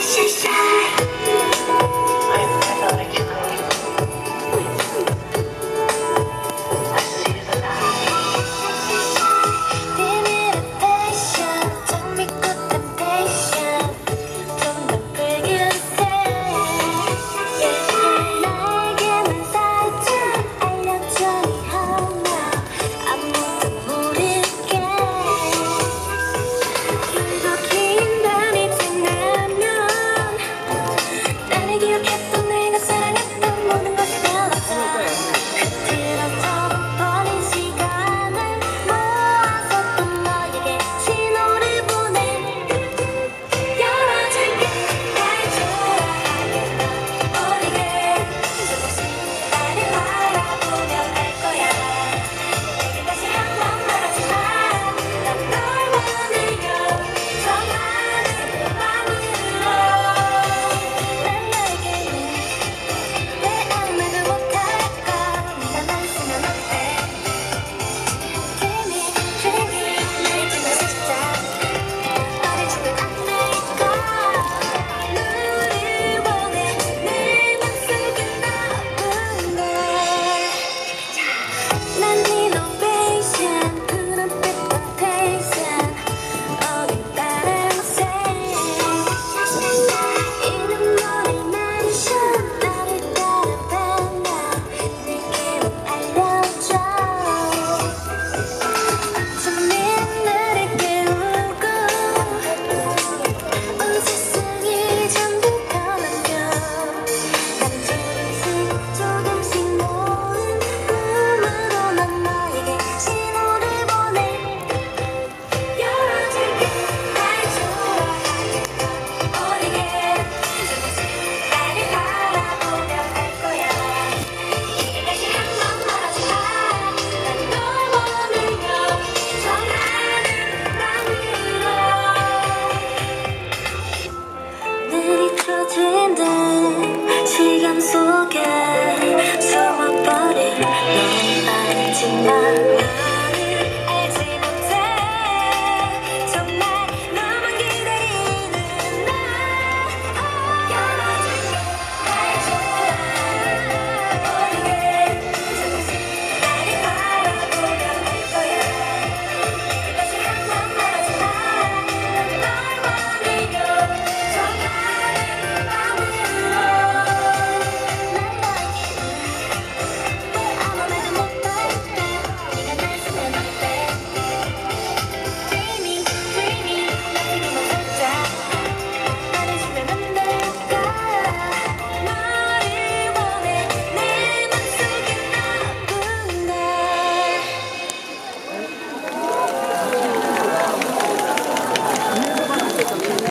シャシャ